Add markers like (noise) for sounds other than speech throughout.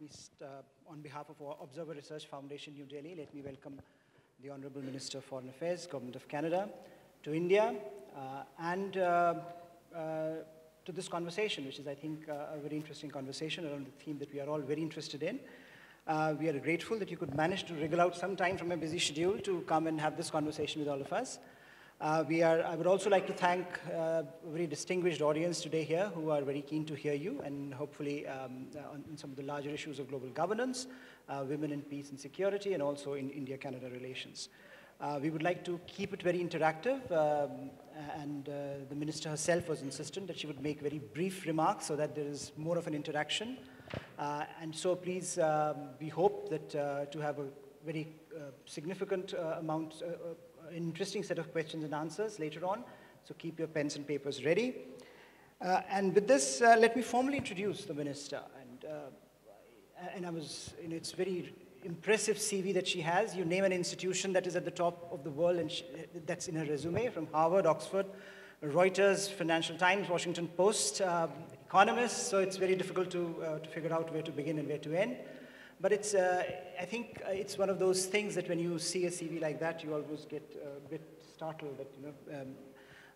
uh, on behalf of our Observer Research Foundation, New Delhi, let me welcome the Honorable Minister of Foreign Affairs, Government of Canada, to India, uh, and uh, uh, to this conversation, which is, I think, uh, a very interesting conversation around the theme that we are all very interested in. we are grateful that you could manage to wriggle out some time from a busy schedule to come and have this conversation with all of us. Uh, we are, I would also like to thank uh, a very distinguished audience today here who are very keen to hear you and hopefully um, uh, on, some of the larger issues of global governance, uh, women in peace and security, and also in India-Canada relations. Uh, we would like to keep it very interactive, um, and uh, the minister herself was insistent that she would make very brief remarks so that there is more of an interaction. and so please, um, we hope that to have a very significant amount interesting set of questions and answers later on, so keep your pens and papers ready. Uh, and with this, uh, let me formally introduce the minister. And, uh, and I was, you know, it's very impressive CV that she has. You name an institution that is at the top of the world, and she, that's in her resume, from Harvard, Oxford, Reuters, Financial Times, Washington Post, um, Economist, so it's very difficult to, uh, to figure out where to begin and where to end. But it's, uh, I think uh, it's one of those things that when you see a CV like that, you always get a bit startled that, you know, um,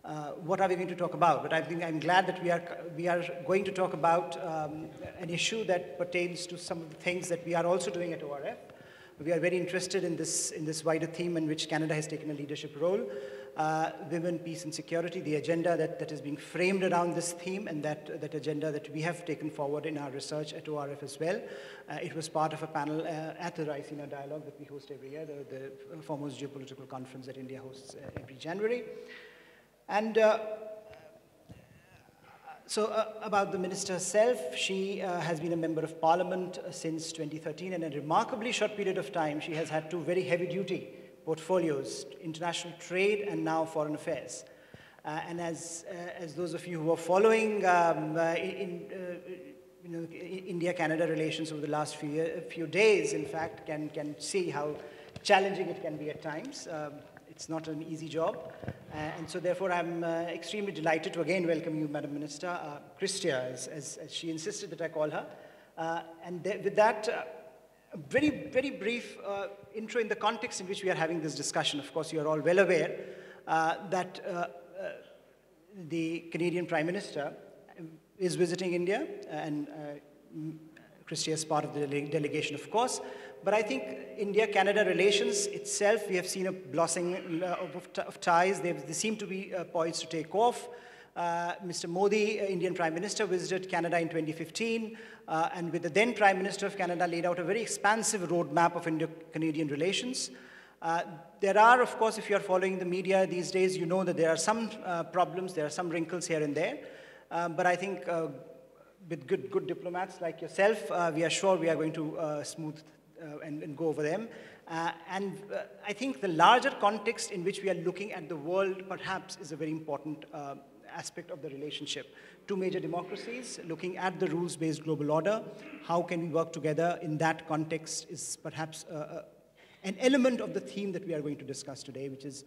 uh, what are we going to talk about? But I think I'm glad that we are, we are going to talk about um, an issue that pertains to some of the things that we are also doing at ORF. We are very interested in this, in this wider theme in which Canada has taken a leadership role uh, women, peace and security, the agenda that, that is being framed around this theme and that, that agenda that we have taken forward in our research at ORF as well. Uh, it was part of a panel uh, at the Raisina Dialogue that we host every year, the, the foremost geopolitical conference that India hosts uh, every January. And uh, so uh, about the minister herself, she uh, has been a member of parliament uh, since 2013 and in a remarkably short period of time, she has had two very heavy duty portfolios, international trade and now foreign affairs. Uh, and as, uh, as those of you who are following um, uh, in, uh, you know, India-Canada relations over the last few, few days, in fact, can, can see how challenging it can be at times. Um, it's not an easy job. Uh, and so therefore, I'm uh, extremely delighted to again welcome you, Madam Minister, uh, Chrystia, as, as, as, she insisted that I call her. and with that, very, very brief uh, intro in the context in which we are having this discussion. Of course, you are all well aware uh, that uh, uh the Canadian Prime Minister is visiting India, and uh, Chrystia is part of the delegation, of course. But I think India-Canada relations itself, we have seen a blossoming uh, of, of ties. They, they, seem to be poised to take off. Uh, Mr. Modi, uh, Indian Prime Minister, visited Canada in 2015, uh, and with the then Prime Minister of Canada laid out a very expansive roadmap of Indo-Canadian relations. Uh, there are, of course, if you're following the media these days, you know that there are some uh, problems, there are some wrinkles here and there. but I think with good, good diplomats like yourself, we are sure we are going to smooth and, and, go over them. And I think the larger context in which we are looking at the world perhaps is a very important aspect of the relationship. Two major democracies, looking at the rules-based global order, how can we work together in that context is perhaps uh, uh, an element of the theme that we are going to discuss today, which is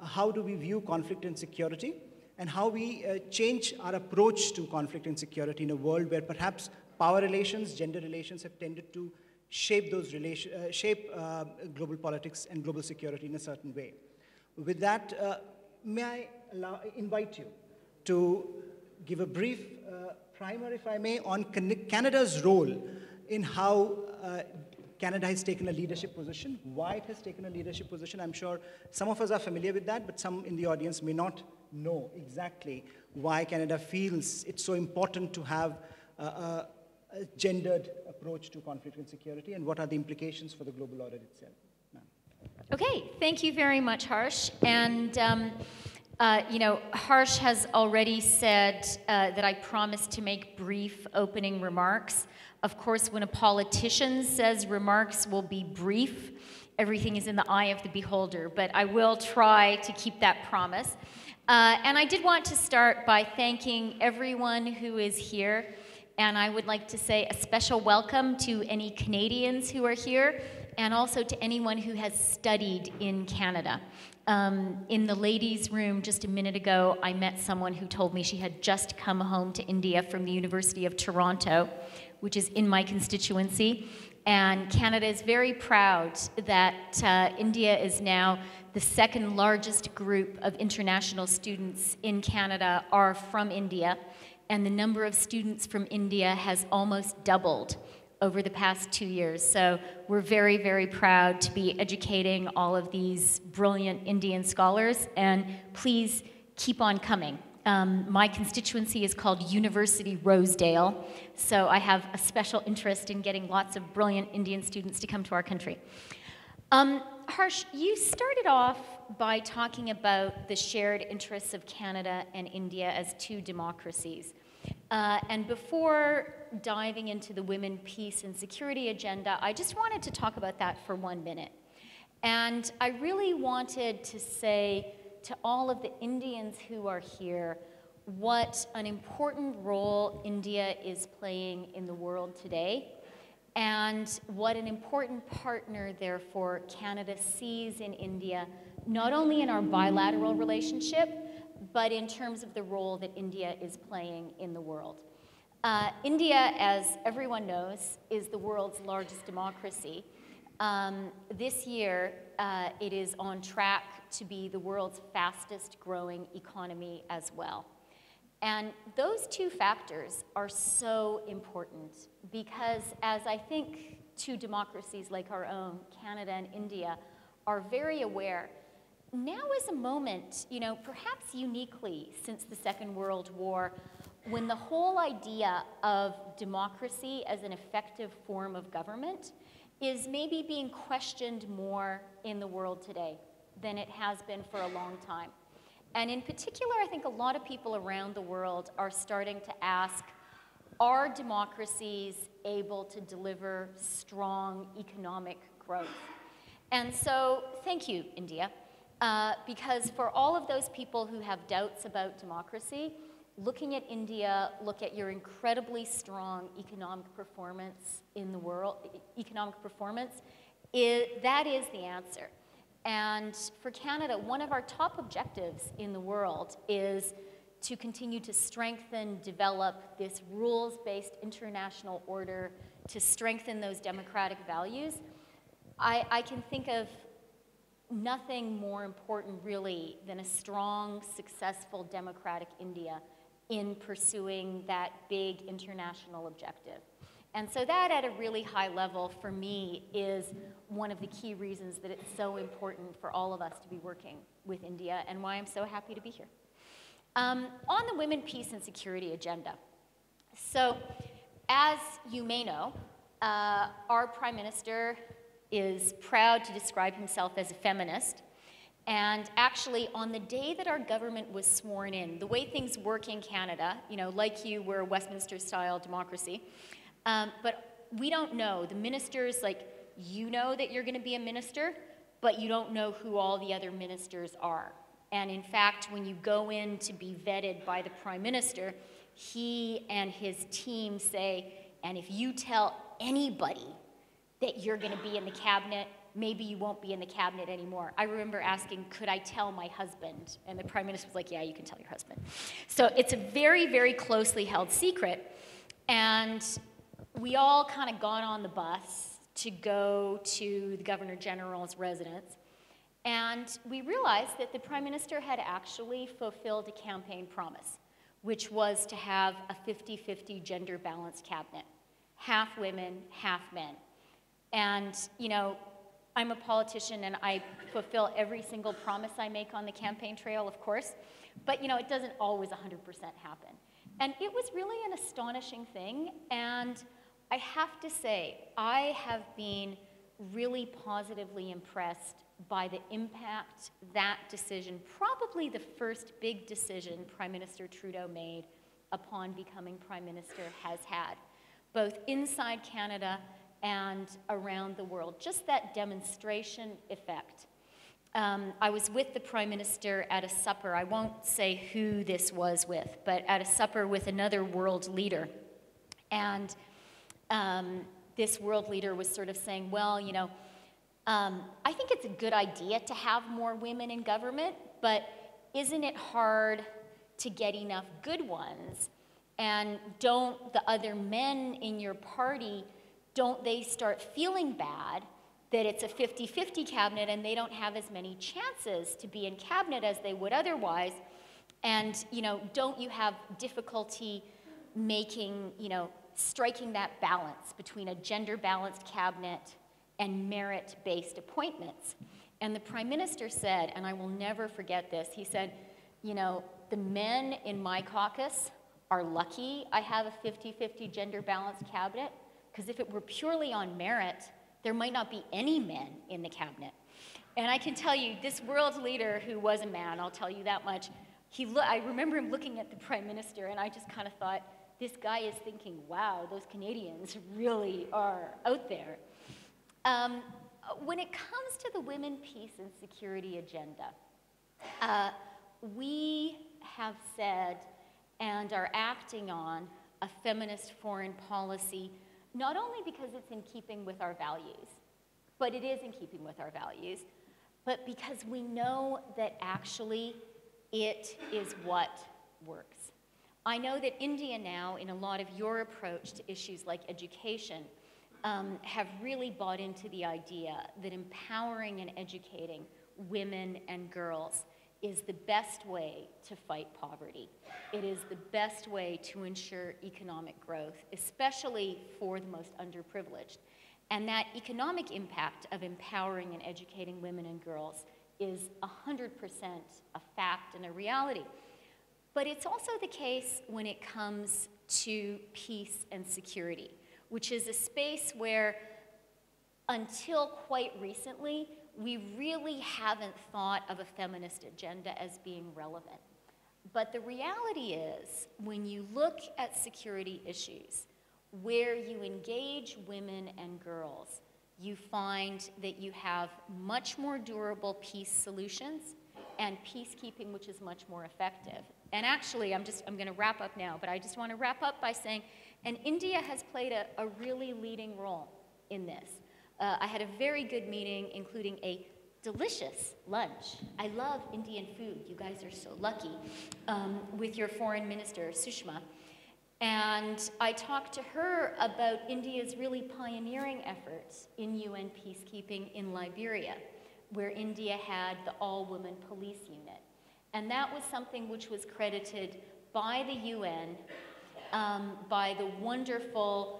uh, how do we view conflict and security, and how we uh, change our approach to conflict and security in a world where perhaps power relations, gender relations have tended to shape those uh, shape uh, global politics and global security in a certain way. With that, may I allow, invite you to give a brief uh, primer, if I may, on Canada's role in how uh, Canada has taken a leadership position, why it has taken a leadership position. I'm sure some of us are familiar with that, but some in the audience may not know exactly why Canada feels it's so important to have a, a, a gendered approach to conflict and security, and what are the implications for the global order itself. Okay, thank you very much, Harsh. And um, uh, you know, Harsh has already said uh, that I promised to make brief opening remarks. Of course, when a politician says remarks will be brief, everything is in the eye of the beholder, but I will try to keep that promise. Uh, and I did want to start by thanking everyone who is here. And I would like to say a special welcome to any Canadians who are here and also to anyone who has studied in Canada. Um, in the ladies' room just a minute ago, I met someone who told me she had just come home to India from the University of Toronto, which is in my constituency. And Canada is very proud that uh, India is now the second largest group of international students in Canada are from India, and the number of students from India has almost doubled over the past two years. So we're very, very proud to be educating all of these brilliant Indian scholars, and please keep on coming. Um, my constituency is called University Rosedale, so I have a special interest in getting lots of brilliant Indian students to come to our country. Um, Harsh, you started off by talking about the shared interests of Canada and India as two democracies. Uh, and before diving into the women, peace, and security agenda, I just wanted to talk about that for one minute. And I really wanted to say to all of the Indians who are here what an important role India is playing in the world today and what an important partner, therefore, Canada sees in India, not only in our bilateral relationship, but in terms of the role that India is playing in the world. Uh, India, as everyone knows, is the world's largest democracy. Um, this year, uh, it is on track to be the world's fastest growing economy as well. And those two factors are so important because, as I think two democracies like our own, Canada and India, are very aware, now is a moment, you know, perhaps uniquely since the Second World War, when the whole idea of democracy as an effective form of government is maybe being questioned more in the world today than it has been for a long time. And in particular, I think a lot of people around the world are starting to ask are democracies able to deliver strong economic growth? And so, thank you, India, uh, because for all of those people who have doubts about democracy, looking at India, look at your incredibly strong economic performance in the world, economic performance, is, that is the answer. And for Canada, one of our top objectives in the world is to continue to strengthen, develop this rules based international order, to strengthen those democratic values. I, I, can think of nothing more important, really, than a strong, successful democratic India in pursuing that big international objective. And so, that at a really high level for me is one of the key reasons that it's so important for all of us to be working with India and why I'm so happy to be here. Um, on the women, peace, and security agenda. So, as you may know, uh, our Prime Minister is proud to describe himself as a feminist. And actually, on the day that our government was sworn in, the way things work in Canada, you know, like you, we're a Westminster style democracy, um, but we don't know. The ministers, like, you know that you're going to be a minister, but you don't know who all the other ministers are. And in fact, when you go in to be vetted by the prime minister, he and his team say, and if you tell anybody that you're going to be in the cabinet, maybe you won't be in the cabinet anymore. I remember asking, could I tell my husband? And the prime minister was like, yeah, you can tell your husband. So it's a very, very closely held secret. And we all kind of got on the bus to go to the governor general's residence. And we realized that the prime minister had actually fulfilled a campaign promise, which was to have a 50 50 gender balanced cabinet half women, half men. And, you know, I'm a politician and I fulfill every single promise I make on the campaign trail, of course, but, you know, it doesn't always 100% happen. And it was really an astonishing thing. And I have to say, I have been really positively impressed by the impact that decision, probably the first big decision Prime Minister Trudeau made upon becoming Prime Minister, has had, both inside Canada and around the world. Just that demonstration effect. Um, I was with the Prime Minister at a supper. I won't say who this was with, but at a supper with another world leader. And um, this world leader was sort of saying, well, you know, um, I think it's a good idea to have more women in government, but isn't it hard to get enough good ones? And don't the other men in your party, don't they start feeling bad that it's a 50 50 cabinet and they don't have as many chances to be in cabinet as they would otherwise? And, you know, don't you have difficulty making, you know, striking that balance between a gender balanced cabinet and merit based appointments? And the prime minister said, and I will never forget this, he said, you know, the men in my caucus are lucky I have a 50 50 gender balanced cabinet, because if it were purely on merit, there might not be any men in the cabinet. And I can tell you, this world leader who was a man, I'll tell you that much, he lo- I remember him looking at the prime minister, and I just kind of thought, this guy is thinking, wow, those Canadians really are out there. Um, when it comes to the women, peace, and security agenda, uh, we have said and are acting on a feminist foreign policy, not only because it's in keeping with our values, but it is in keeping with our values, but because we know that actually it is what works. I know that India now, in a lot of your approach to issues like education, um, have really bought into the idea that empowering and educating women and girls is the best way to fight poverty. It is the best way to ensure economic growth, especially for the most underprivileged. And that economic impact of empowering and educating women and girls is 100% a fact and a reality. But it's also the case when it comes to peace and security, which is a space where, until quite recently, we really haven't thought of a feminist agenda as being relevant. But the reality is, when you look at security issues, where you engage women and girls, you find that you have much more durable peace solutions and peacekeeping which is much more effective. And actually, I'm just I'm going to wrap up now, but I just want to wrap up by saying, and India has played a, a really leading role in this. Uh, I had a very good meeting, including a delicious lunch. I love Indian food. You guys are so lucky. Um, with your foreign minister, Sushma. And I talked to her about India's really pioneering efforts in UN peacekeeping in Liberia, where India had the all woman police unit. And that was something which was credited by the UN, um, by the wonderful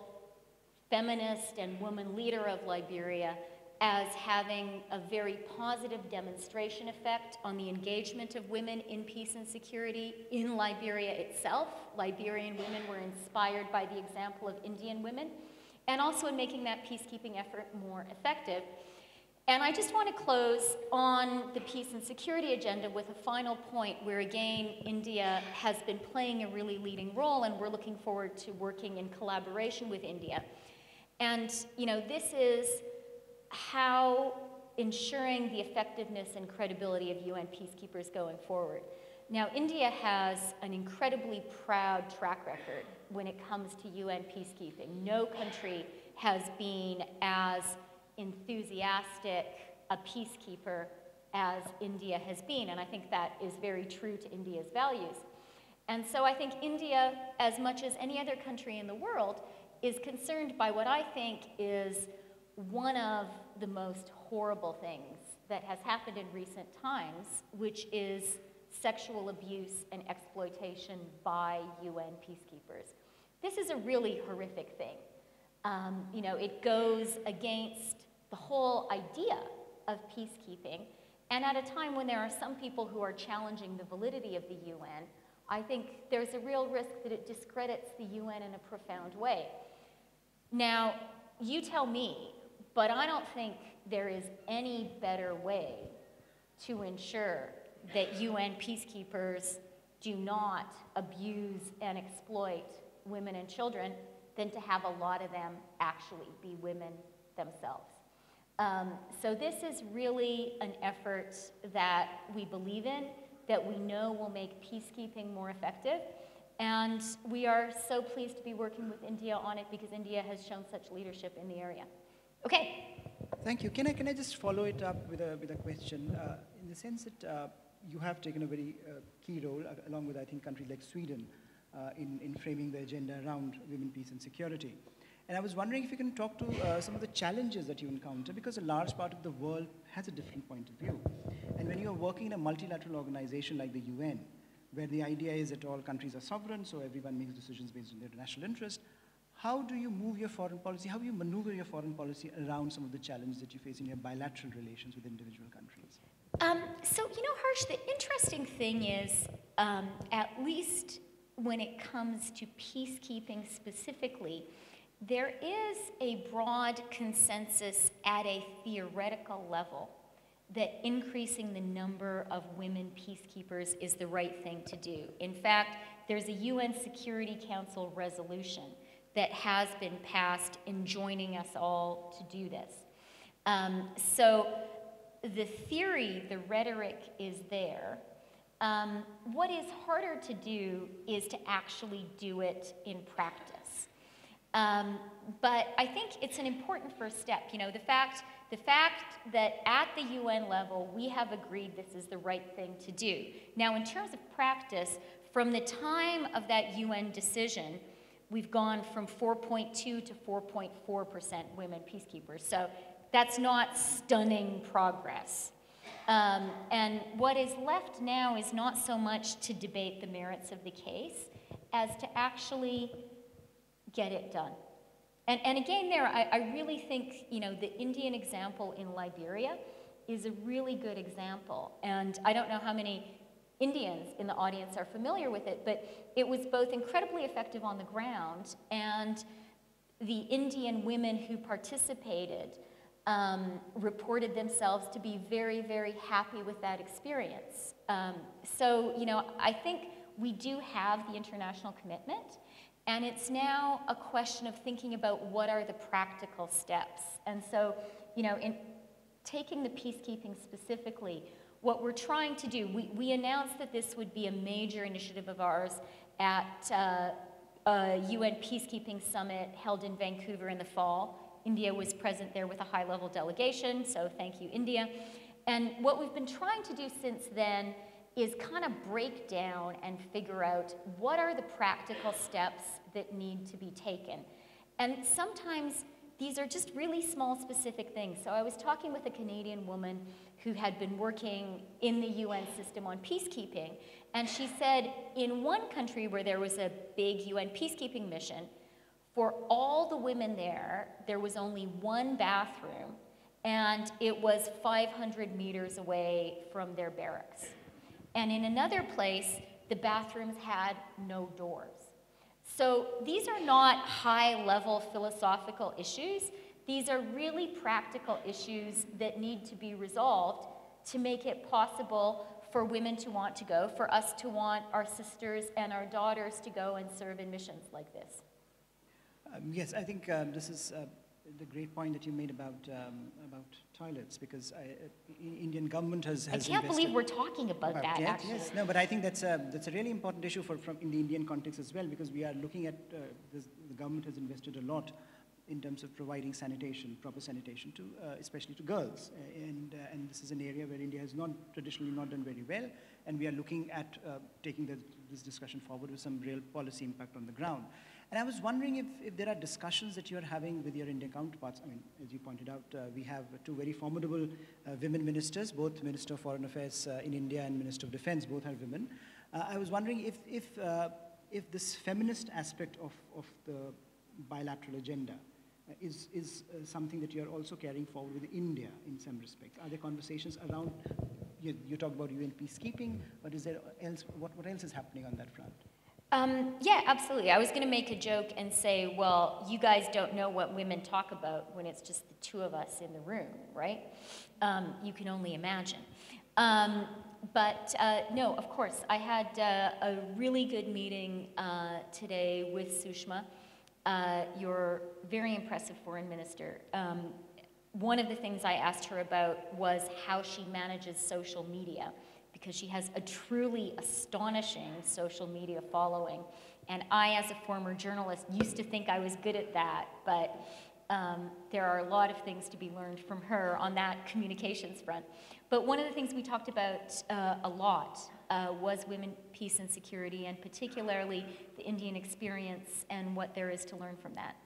feminist and woman leader of Liberia, as having a very positive demonstration effect on the engagement of women in peace and security in Liberia itself. Liberian women were inspired by the example of Indian women, and also in making that peacekeeping effort more effective. And I just want to close on the peace and security agenda with a final point where, again, India has been playing a really leading role, and we're looking forward to working in collaboration with India. And, you know, this is how ensuring the effectiveness and credibility of UN peacekeepers going forward. Now, India has an incredibly proud track record when it comes to UN peacekeeping. No country has been as enthusiastic a peacekeeper as India has been, and I think that is very true to India's values. And so I think India, as much as any other country in the world, is concerned by what I think is one of the most horrible things that has happened in recent times, which is sexual abuse and exploitation by UN peacekeepers. This is a really horrific thing. Um, you know, it goes against the whole idea of peacekeeping. And at a time when there are some people who are challenging the validity of the UN, I think there's a real risk that it discredits the UN in a profound way. Now, you tell me but I don't think there is any better way to ensure that UN peacekeepers do not abuse and exploit women and children than to have a lot of them actually be women themselves. Um, so this is really an effort that we believe in, that we know will make peacekeeping more effective. And we are so pleased to be working with India on it because India has shown such leadership in the area. Okay. Thank you. Can I, can I just follow it up with a, with a question? Uh, in the sense that uh, you have taken a very uh, key role, uh, along with, I think, countries like Sweden, uh, in, in framing the agenda around women, peace, and security. And I was wondering if you can talk to uh, some of the challenges that you encounter, because a large part of the world has a different point of view. And when you're working in a multilateral organization like the UN, where the idea is that all countries are sovereign, so everyone makes decisions based on their national interest, how do you move your foreign policy, how do you maneuver your foreign policy around some of the challenges that you face in your bilateral relations with individual countries? Um, so, you know, Harsh, the interesting thing is, um, at least when it comes to peacekeeping specifically, there is a broad consensus at a theoretical level that increasing the number of women peacekeepers is the right thing to do. In fact, there's a UN Security Council resolution that has been passed enjoining us all to do this. Um, so the theory, the rhetoric is there. Um, what is harder to do is to actually do it in practice. Um, but I think it's an important first step. You know, the fact, the fact that at the UN level we have agreed this is the right thing to do. Now, in terms of practice, from the time of that UN decision, we've gone from 4.2 to 4.4% women peacekeepers. So that's not stunning progress. Um, and what is left now is not so much to debate the merits of the case as to actually get it done. And, and again, there, I, I really think, you know, the Indian example in Liberia is a really good example. And I don't know how many Indians in the audience are familiar with it, but it was both incredibly effective on the ground and the Indian women who participated um, reported themselves to be very, very happy with that experience. Um, so, you know, I think we do have the international commitment. And it's now a question of thinking about what are the practical steps. And so, you know, in taking the peacekeeping specifically, what we're trying to do, we, we announced that this would be a major initiative of ours at uh, a UN peacekeeping summit held in Vancouver in the fall. India was present there with a high level delegation, so thank you, India. And what we've been trying to do since then is kind of break down and figure out what are the practical steps that need to be taken. And sometimes these are just really small, specific things. So I was talking with a Canadian woman who had been working in the UN system on peacekeeping, and she said in one country where there was a big UN peacekeeping mission, for all the women there, there was only one bathroom, and it was 500 meters away from their barracks. And in another place, the bathrooms had no doors. So these are not high level philosophical issues. These are really practical issues that need to be resolved to make it possible for women to want to go, for us to want our sisters and our daughters to go and serve in missions like this. Um, yes, I think um, this is uh, the great point that you made about, um, about toilets because I, uh, Indian government has, has I can't believe we're talking about, about that, actually. Yes, no, but I think that's a, that's a really important issue for, from in the Indian context as well because we are looking at, uh, this, the government has invested a lot in terms of providing sanitation, proper sanitation to, uh, especially to girls. And, uh, and this is an area where India has not traditionally not done very well. And we are looking at uh, taking the, this discussion forward with some real policy impact on the ground. And I was wondering if, if there are discussions that you're having with your Indian counterparts. I mean, as you pointed out, uh, we have two very formidable uh, women ministers, both Minister of Foreign Affairs uh, in India and Minister of Defense, both are women. Uh, I was wondering if, if, uh, if this feminist aspect of, of the bilateral agenda uh, is, is something that you're also carrying forward with India in some respects. Are there conversations around, you, you talk about UN peacekeeping, but is there else, what, what else is happening on that front? Um, yeah, absolutely. I was going to make a joke and say, well, you guys don't know what women talk about when it's just the two of us in the room, right? Um, you can only imagine. Um, but uh, no, of course, I had uh, a really good meeting uh, today with Sushma, uh, your very impressive foreign minister. Um, one of the things I asked her about was how she manages social media because she has a truly astonishing social media following. And I, as a former journalist, used to think I was good at that, but um, there are a lot of things to be learned from her on that communications front. But one of the things we talked about uh, a lot uh, was women, peace, and security, and particularly the Indian experience and what there is to learn from that.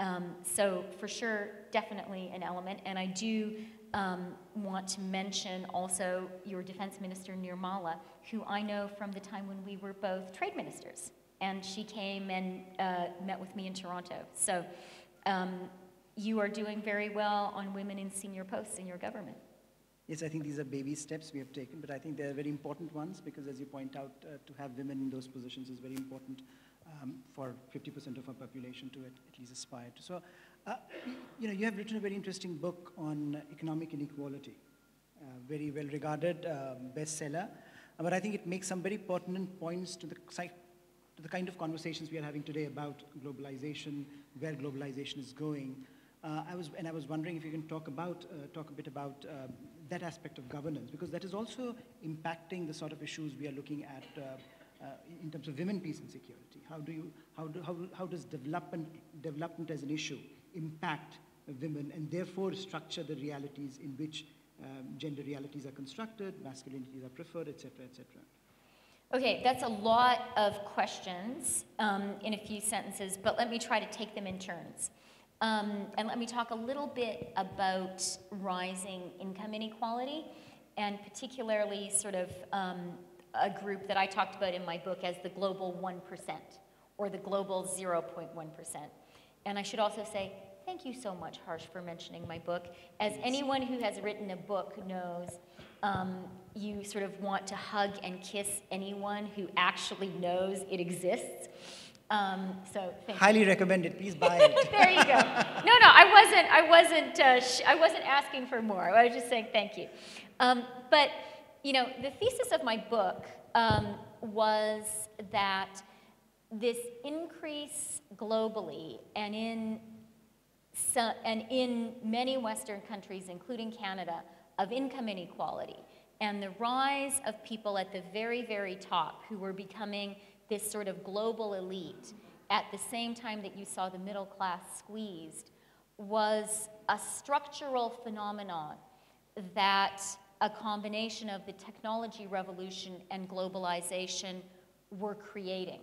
Um, so, for sure, definitely an element. And I do um, want to mention also your defense minister, Nirmala, who I know from the time when we were both trade ministers. And she came and uh, met with me in Toronto. So, um, you are doing very well on women in senior posts in your government. Yes, I think these are baby steps we have taken, but I think they're very important ones because, as you point out, uh, to have women in those positions is very important um, for 50% of our population to at, at least aspire to. So, uh, you know, you have written a very interesting book on economic inequality, uh, very well regarded um, bestseller, but I think it makes some very pertinent points to the, to the kind of conversations we are having today about globalization, where globalization is going. Uh, I was, and I was wondering if you can talk about, uh, talk a bit about uh, that aspect of governance, because that is also impacting the sort of issues we are looking at uh, uh, in terms of women, peace, and security. How do you, how do, how, how does development, development as an issue impact women, and therefore structure the realities in which um, gender realities are constructed, masculinities are preferred, etc., etc. Okay, that's a lot of questions um, in a few sentences, but let me try to take them in turns. Um, and let me talk a little bit about rising income inequality, and particularly sort of um, a group that I talked about in my book as the global 1%, or the global 0.1%. And I should also say, thank you so much, Harsh, for mentioning my book. As anyone who has written a book knows, um, you sort of want to hug and kiss anyone who actually knows it exists. Um, so highly you. recommended. Please buy it. (laughs) there you go. No, no, I wasn't. I wasn't. Uh, I wasn't asking for more. I was just saying thank you. Um, but you know, the thesis of my book um, was that this increase globally and in so, and in many Western countries, including Canada, of income inequality and the rise of people at the very, very top who were becoming this sort of global elite at the same time that you saw the middle class squeezed was a structural phenomenon that a combination of the technology revolution and globalization were creating.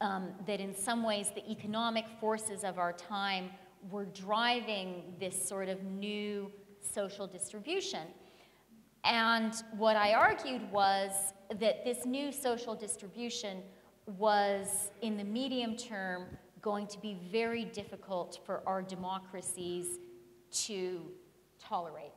Um, that in some ways the economic forces of our time were driving this sort of new social distribution. And what I argued was that this new social distribution was, in the medium term, going to be very difficult for our democracies to tolerate.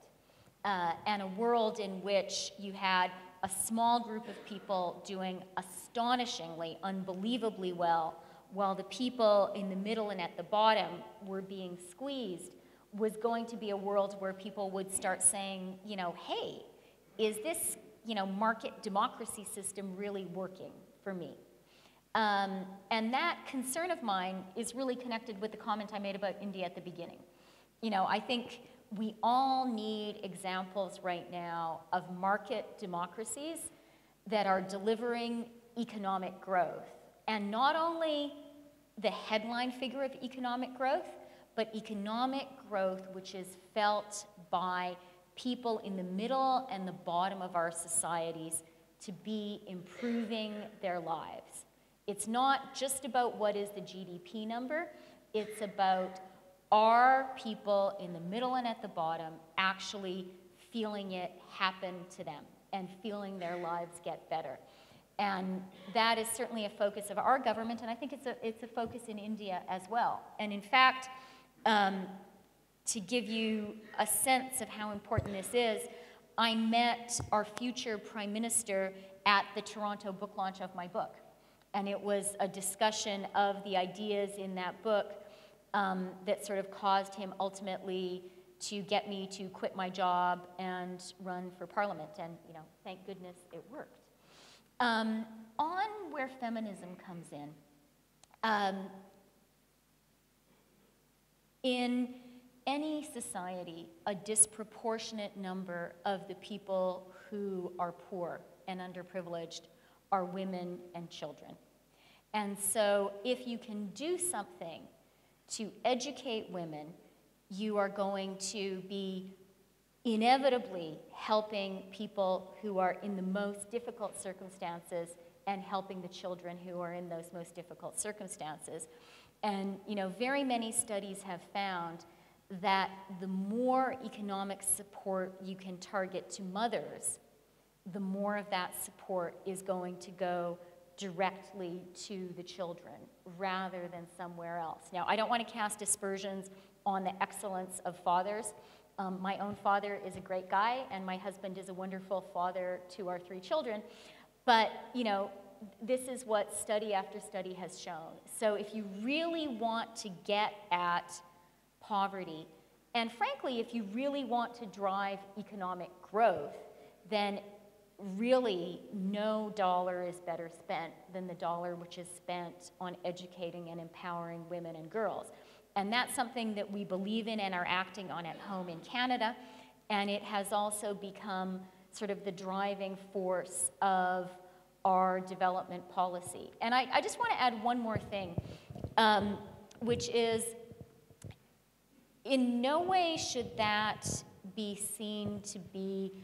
Uh, and a world in which you had a small group of people doing astonishingly, unbelievably well, while the people in the middle and at the bottom were being squeezed, was going to be a world where people would start saying, you know, hey, is this, you know, market democracy system really working for me? Um, and that concern of mine is really connected with the comment I made about India at the beginning. You know, I think we all need examples right now of market democracies that are delivering economic growth. And not only the headline figure of economic growth, but economic growth which is felt by people in the middle and the bottom of our societies to be improving their lives. It's not just about what is the GDP number, it's about are people in the middle and at the bottom actually feeling it happen to them and feeling their lives get better. And that is certainly a focus of our government, and I think it's a, it's a focus in India as well. And in fact, um, to give you a sense of how important this is, I met our future Prime Minister at the Toronto book launch of my book and it was a discussion of the ideas in that book um, that sort of caused him ultimately to get me to quit my job and run for parliament. And, you know, thank goodness it worked. Um, on where feminism comes in, um, in any society, a disproportionate number of the people who are poor and underprivileged are women and children. And so, if you can do something to educate women, you are going to be inevitably helping people who are in the most difficult circumstances and helping the children who are in those most difficult circumstances. And you know, very many studies have found that the more economic support you can target to mothers, the more of that support is going to go directly to the children rather than somewhere else. Now, I don't want to cast aspersions on the excellence of fathers. Um, my own father is a great guy, and my husband is a wonderful father to our three children. But, you know, this is what study after study has shown. So if you really want to get at poverty, and frankly, if you really want to drive economic growth, then really no dollar is better spent than the dollar which is spent on educating and empowering women and girls. And that's something that we believe in and are acting on at home in Canada. And it has also become sort of the driving force of our development policy. And I, I just want to add one more thing, um, which is in no way should that be seen to be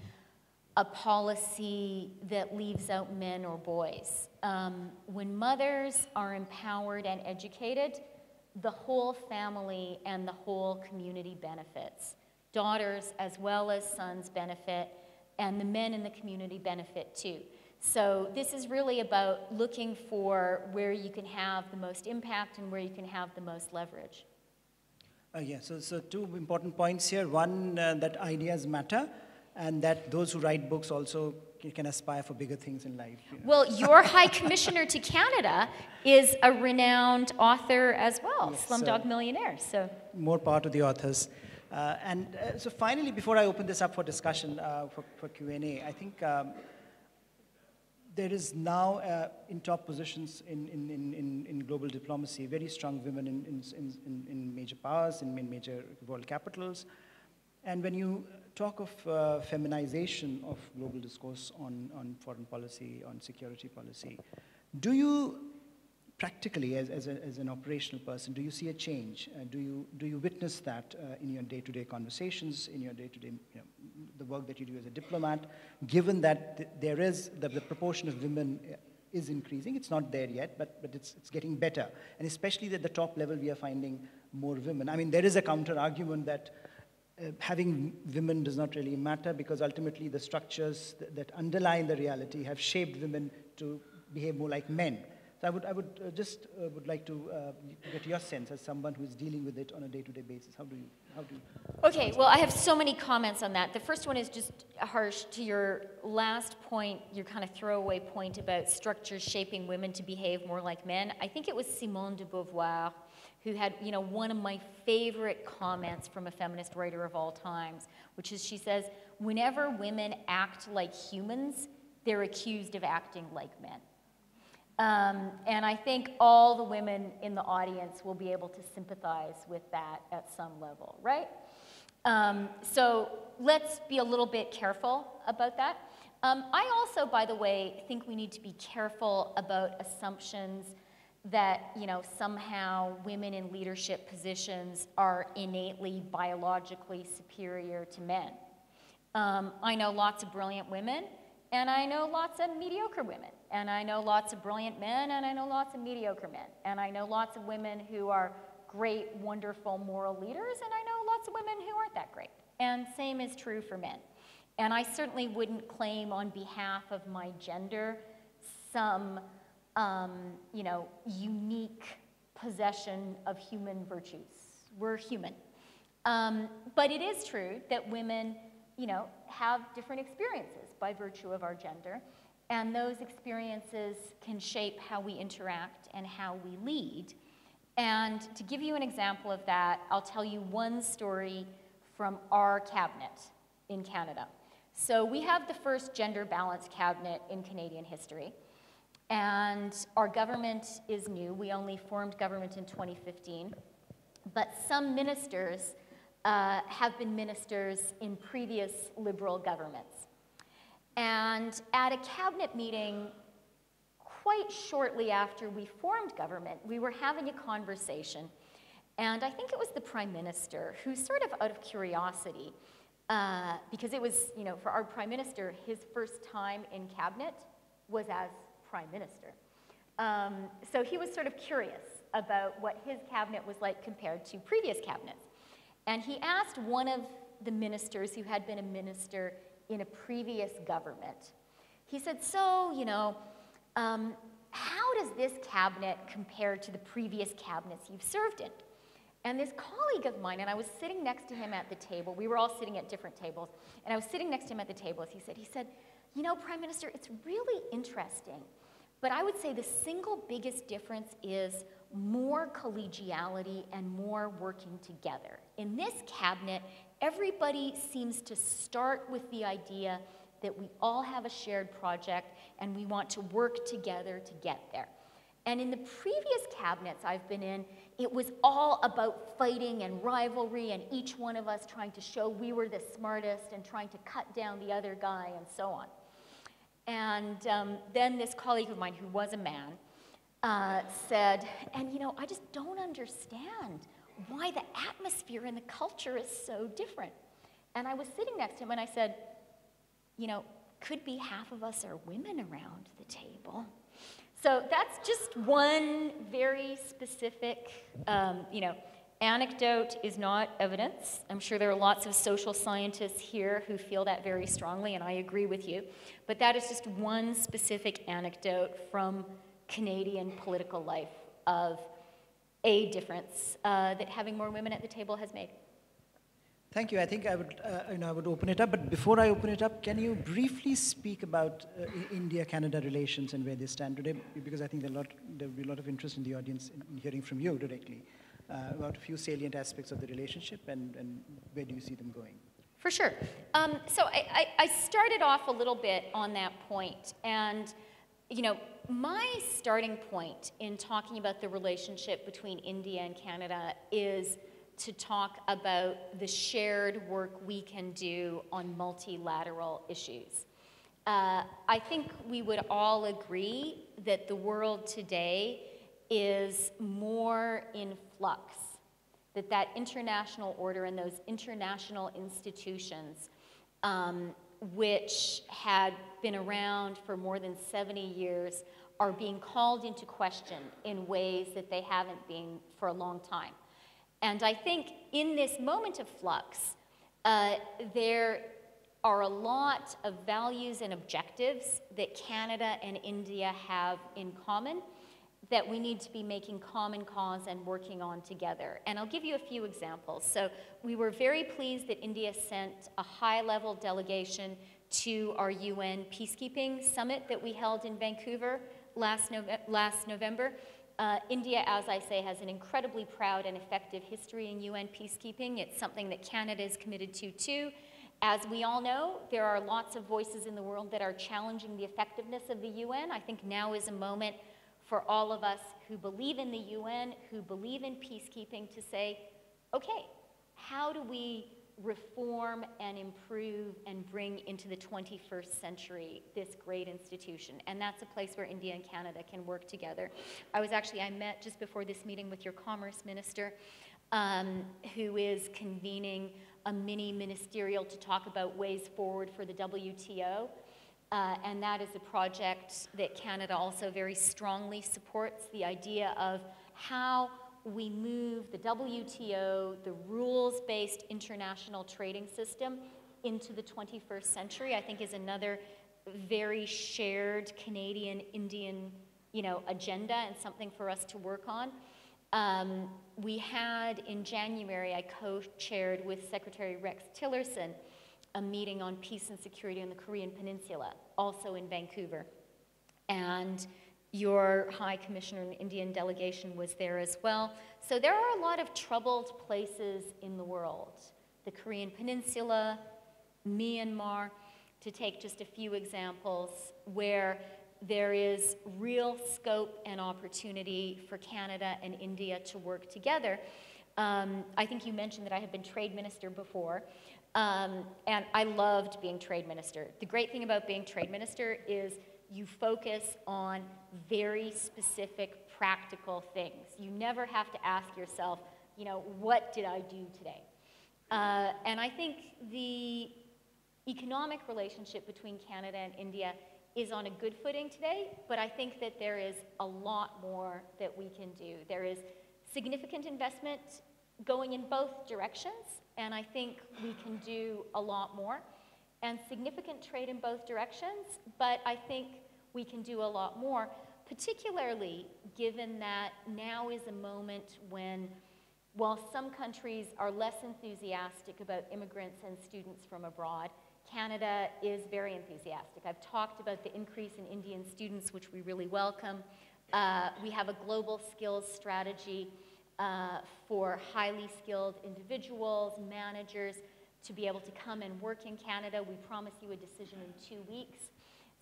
a policy that leaves out men or boys. Um, when mothers are empowered and educated, the whole family and the whole community benefits. Daughters as well as sons benefit, and the men in the community benefit too. So this is really about looking for where you can have the most impact and where you can have the most leverage. Uh, yeah, so, so two important points here. One, uh, that ideas matter, and that those who write books also can aspire for bigger things in life. You know? Well, your High Commissioner to Canada is a renowned author as well, yes, Slumdog so Millionaire. So more power to the authors. Uh, and uh, so finally, before I open this up for discussion, uh, for, for Q&A, I think um, there is now uh, in top positions in, in, in, in, global diplomacy, very strong women in, in, in, major powers, in major world capitals. And when you talk of uh, feminization of global discourse on, on foreign policy, on security policy, do you practically, as, as, a, as an operational person, do you see a change? Uh, do, you, do you witness that uh, in your day-to-day conversations, in your day-to-day, -day, you know, the work that you do as a diplomat, given that th there is, the, the proportion of women uh, is increasing, it's not there yet, but, but it's, it's getting better. And especially at the top level, we are finding more women. I mean, there is a counter-argument that uh, having women does not really matter because ultimately the structures th that underlie the reality have shaped women to behave more like men. So I would, I would uh, just uh, would like to uh, get your sense as someone who is dealing with it on a day-to-day basis. How do you, how do you? Okay, well, I have so many comments on that. The first one is just Harsh to your last point, your kind of throwaway point about structures shaping women to behave more like men. I think it was Simone de Beauvoir who had, you know, one of my favorite comments from a feminist writer of all times, which is she says, whenever women act like humans, they're accused of acting like men. Um, and I think all the women in the audience will be able to sympathize with that at some level, right? Um, so let's be a little bit careful about that. Um, I also, by the way, think we need to be careful about assumptions that you know somehow women in leadership positions are innately biologically superior to men. Um, I know lots of brilliant women, and I know lots of mediocre women. And I know lots of brilliant men, and I know lots of mediocre men. And I know lots of women who are great, wonderful moral leaders, and I know lots of women who aren't that great. And same is true for men. And I certainly wouldn't claim on behalf of my gender some, um, you know, unique possession of human virtues. We're human. Um, but it is true that women, you know, have different experiences by virtue of our gender. And those experiences can shape how we interact and how we lead. And to give you an example of that, I'll tell you one story from our cabinet in Canada. So we have the first gender balanced cabinet in Canadian history. And our government is new. We only formed government in 2015. But some ministers uh, have been ministers in previous liberal governments. And at a cabinet meeting, quite shortly after we formed government, we were having a conversation. And I think it was the prime minister who, sort of out of curiosity, uh, because it was, you know, for our prime minister, his first time in cabinet was as prime minister. Um, so he was sort of curious about what his cabinet was like compared to previous cabinets. And he asked one of the ministers who had been a minister in a previous government, he said, So, you know, um, how does this cabinet compare to the previous cabinets you've served in? And this colleague of mine, and I was sitting next to him at the table, we were all sitting at different tables, and I was sitting next to him at the table as he said, he said, you know, Prime Minister, it's really interesting, but I would say the single biggest difference is more collegiality and more working together. In this cabinet, everybody seems to start with the idea that we all have a shared project and we want to work together to get there. And in the previous cabinets I've been in, it was all about fighting and rivalry and each one of us trying to show we were the smartest and trying to cut down the other guy and so on. And um, then this colleague of mine, who was a man, uh, said, and you know, I just don't understand why the atmosphere and the culture is so different. And I was sitting next to him and I said, you know, could be half of us are women around the table. So that's just one very specific, um, you know, anecdote is not evidence. I'm sure there are lots of social scientists here who feel that very strongly, and I agree with you. But that is just one specific anecdote from Canadian political life of a difference uh, that having more women at the table has made. Thank you. I think I would, uh, you know, I would open it up. But before I open it up, can you briefly speak about uh, India-Canada relations and where they stand today? Because I think there, lot, there will be a lot of interest in the audience in, in hearing from you directly about a few salient aspects of the relationship and, and where do you see them going? For sure. Um, so I, I, I started off a little bit on that point, and you know, my starting point in talking about the relationship between India and Canada is to talk about the shared work we can do on multilateral issues. Uh, I think we would all agree that the world today is more in flux, that that international order and those international institutions, um, which had been around for more than 70 years, are being called into question in ways that they haven't been for a long time. And I think in this moment of flux, uh, there are a lot of values and objectives that Canada and India have in common that we need to be making common cause and working on together. And I'll give you a few examples. So we were very pleased that India sent a high-level delegation to our UN peacekeeping summit that we held in Vancouver last, last November. Uh, India, as I say, has an incredibly proud and effective history in UN peacekeeping. It's something that Canada is committed to too. As we all know, there are lots of voices in the world that are challenging the effectiveness of the UN. I think now is a moment for all of us who believe in the UN, who believe in peacekeeping, to say, okay, how do we reform and improve and bring into the 21st century this great institution. And that's a place where India and Canada can work together. I was actually, I met just before this meeting with your Commerce Minister, um, who is convening a mini ministerial to talk about ways forward for the WTO. Uh, and that is a project that Canada also very strongly supports the idea of how we move the WTO, the rules-based international trading system, into the 21st century, I think is another very shared Canadian-Indian you know, agenda and something for us to work on. Um, we had in January, I co-chaired with Secretary Rex Tillerson a meeting on peace and security on the Korean Peninsula, also in Vancouver. And your High Commissioner and Indian delegation was there as well. So there are a lot of troubled places in the world. The Korean Peninsula, Myanmar, to take just a few examples, where there is real scope and opportunity for Canada and India to work together. Um, I think you mentioned that I have been trade minister before, um, and I loved being trade minister. The great thing about being trade minister is you focus on very specific, practical things. You never have to ask yourself, you know, what did I do today? Uh, and I think the economic relationship between Canada and India is on a good footing today, but I think that there is a lot more that we can do. There is significant investment going in both directions, and I think we can do a lot more. And significant trade in both directions, but I think we can do a lot more, particularly given that now is a moment when, while some countries are less enthusiastic about immigrants and students from abroad, Canada is very enthusiastic. I've talked about the increase in Indian students, which we really welcome. Uh, we have a global skills strategy uh, for highly skilled individuals, managers, to be able to come and work in Canada. We promise you a decision in two weeks.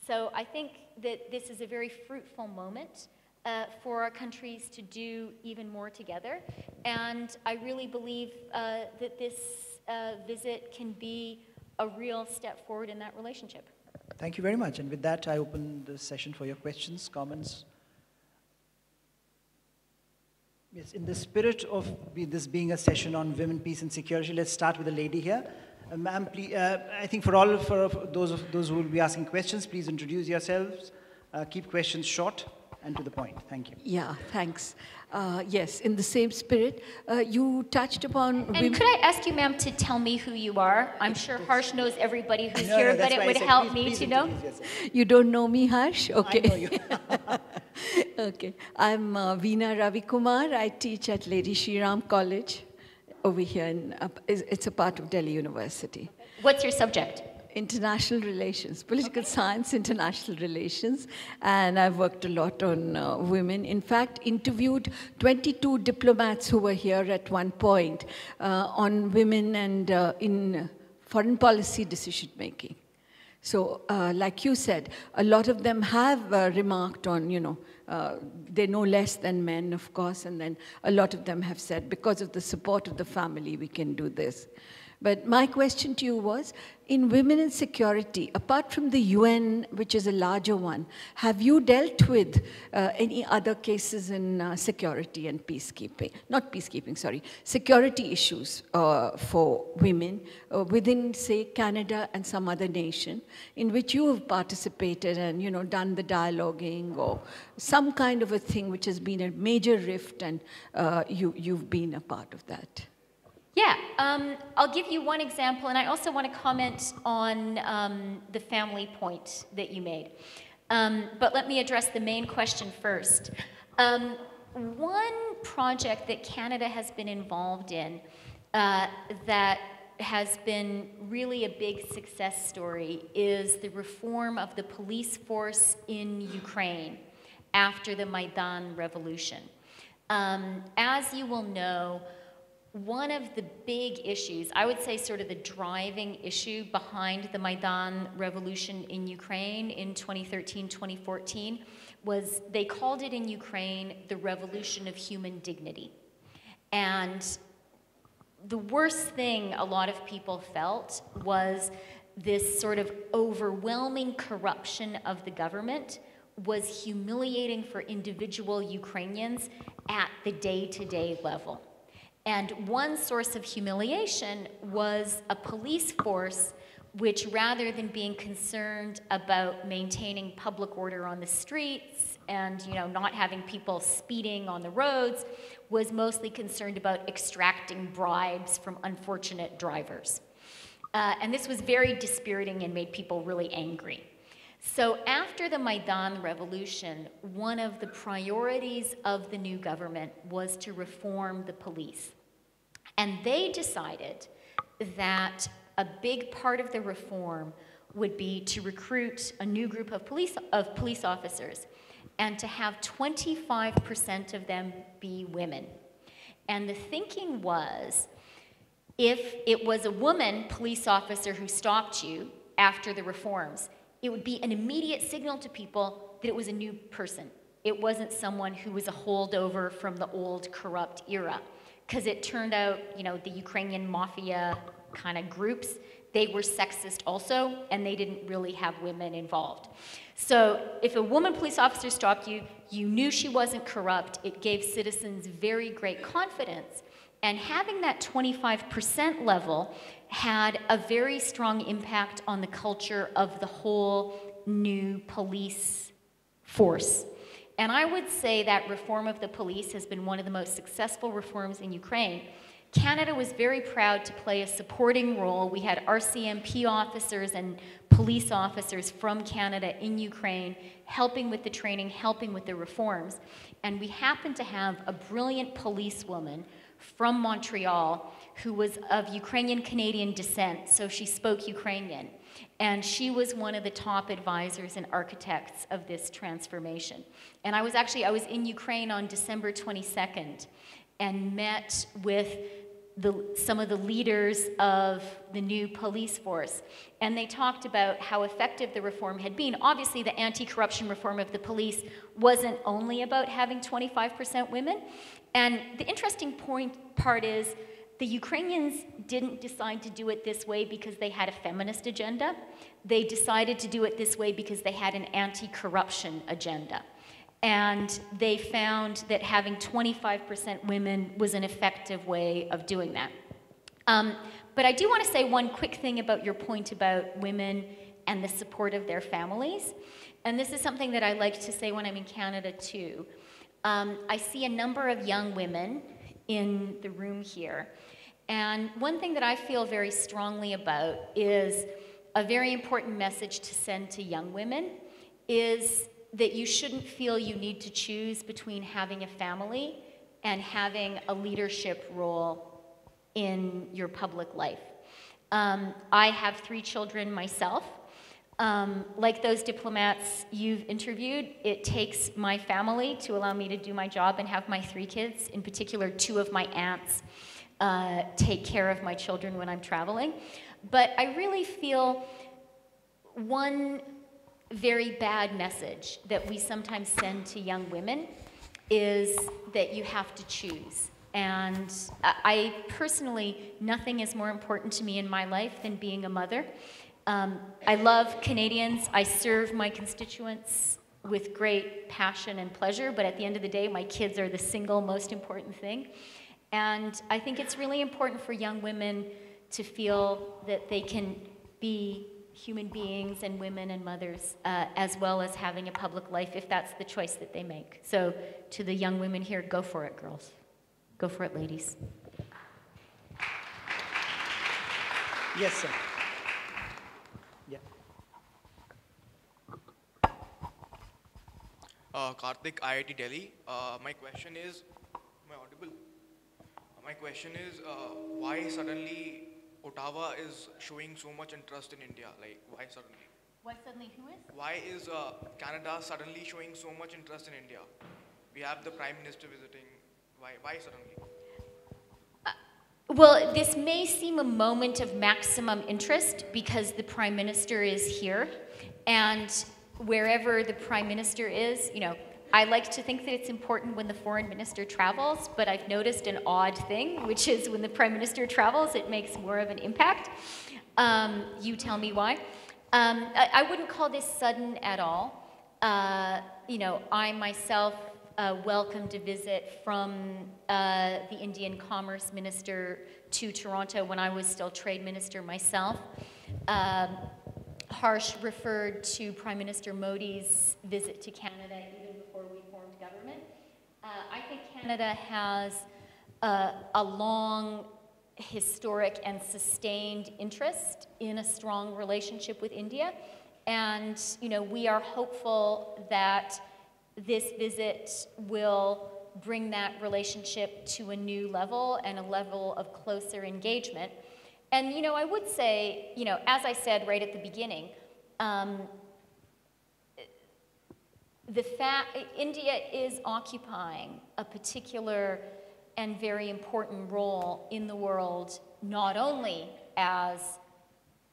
So I think that this is a very fruitful moment uh, for our countries to do even more together. And I really believe uh, that this uh, visit can be a real step forward in that relationship. Thank you very much. And with that, I open the session for your questions, comments. Yes, in the spirit of this being a session on women, peace, and security, let's start with the lady here. Uh, Ma'am, uh, I think for all for those of those who will be asking questions, please introduce yourselves. Uh, keep questions short and to the point. Thank you. Yeah, thanks. Uh, yes, in the same spirit, uh, you touched upon. And could I ask you, ma'am, to tell me who you are? I'm sure Harsh knows everybody who's no, here, no, but it would help please, me please to know. You don't know me, Harsh? Okay. (laughs) (laughs) okay. I'm uh, Veena Ravikumar. I teach at Lady Shri Ram College over here. In, uh, it's a part of Delhi University. What's your subject? international relations, political okay. science, international relations, and I've worked a lot on uh, women. In fact, interviewed 22 diplomats who were here at one point uh, on women and uh, in foreign policy decision making. So, uh, like you said, a lot of them have uh, remarked on, you know, uh, they know less than men, of course, and then a lot of them have said, because of the support of the family, we can do this. But my question to you was, in women in security, apart from the UN, which is a larger one, have you dealt with uh, any other cases in uh, security and peacekeeping? Not peacekeeping, sorry, security issues uh, for women uh, within, say, Canada and some other nation, in which you have participated and, you know, done the dialoguing or some kind of a thing which has been a major rift and uh, you, you've been a part of that? Yeah, um, I'll give you one example, and I also want to comment on um, the family point that you made. Um, but let me address the main question first. Um, one project that Canada has been involved in uh, that has been really a big success story is the reform of the police force in Ukraine after the Maidan Revolution. Um, as you will know, one of the big issues, I would say sort of the driving issue behind the Maidan revolution in Ukraine in 2013, 2014, was they called it in Ukraine the revolution of human dignity. And the worst thing a lot of people felt was this sort of overwhelming corruption of the government was humiliating for individual Ukrainians at the day to day level. And one source of humiliation was a police force which, rather than being concerned about maintaining public order on the streets and you know, not having people speeding on the roads, was mostly concerned about extracting bribes from unfortunate drivers. Uh, and this was very dispiriting and made people really angry. So after the Maidan Revolution, one of the priorities of the new government was to reform the police. And they decided that a big part of the reform would be to recruit a new group of police, of police officers and to have 25% of them be women. And the thinking was if it was a woman police officer who stopped you after the reforms, it would be an immediate signal to people that it was a new person. It wasn't someone who was a holdover from the old corrupt era. Because it turned out, you know, the Ukrainian mafia kind of groups, they were sexist also, and they didn't really have women involved. So if a woman police officer stopped you, you knew she wasn't corrupt. It gave citizens very great confidence And having that 25% level had a very strong impact on the culture of the whole new police force. And I would say that reform of the police has been one of the most successful reforms in Ukraine. Canada was very proud to play a supporting role. We had RCMP officers and police officers from Canada in Ukraine helping with the training, helping with the reforms. And we happened to have a brilliant policewoman from Montreal who was of Ukrainian Canadian descent, so she spoke Ukrainian. And she was one of the top advisors and architects of this transformation. And I was actually, I was in Ukraine on December 22nd and met with the, some of the leaders of the new police force. And they talked about how effective the reform had been. Obviously, the anti corruption reform of the police wasn't only about having 25% women. And the interesting point part is the Ukrainians didn't decide to do it this way because they had a feminist agenda. They decided to do it this way because they had an anti corruption agenda. And they found that having 25% women was an effective way of doing that. Um, but I do want to say one quick thing about your point about women and the support of their families. And this is something that I like to say when I'm in Canada too. Um, I see a number of young women in the room here. And one thing that I feel very strongly about is a very important message to send to young women is that you shouldn't feel you need to choose between having a family and having a leadership role in your public life. Um, I have three children myself. Um, like those diplomats you've interviewed, it takes my family to allow me to do my job and have my three kids, in particular, two of my aunts, uh, take care of my children when I'm traveling. But I really feel one very bad message that we sometimes send to young women is that you have to choose. And I personally, nothing is more important to me in my life than being a mother. Um, I love Canadians. I serve my constituents with great passion and pleasure, but at the end of the day, my kids are the single most important thing. And I think it's really important for young women to feel that they can be human beings and women and mothers, uh, as well as having a public life if that's the choice that they make. So, to the young women here, go for it, girls. Go for it, ladies. Yes, sir. Uh, Karthik, IIT Delhi. Uh, my question is, am I audible? Uh, my question is, uh, why suddenly Ottawa is showing so much interest in India? Like, why suddenly? Why suddenly who is? Why is uh, Canada suddenly showing so much interest in India? We have the Prime Minister visiting. Why, why suddenly? Uh, well, this may seem a moment of maximum interest because the Prime Minister is here. And wherever the Prime Minister is, you know, I like to think that it's important when the foreign minister travels, but I've noticed an odd thing, which is when the prime minister travels, it makes more of an impact. Um, you tell me why. Um, I, I, wouldn't call this sudden at all. Uh, you know, I myself uh, welcomed a visit from uh, the Indian Commerce Minister to Toronto when I was still Trade Minister myself. Um, Harsh referred to Prime Minister Modi's visit to Canada even before we formed government. Uh, I think Canada has a, a long, historic, and sustained interest in a strong relationship with India. And, you know, we are hopeful that this visit will bring that relationship to a new level and a level of closer engagement. And, you know, I would say, you know, as I said right at the beginning, um, the fact India is occupying a particular and very important role in the world, not only as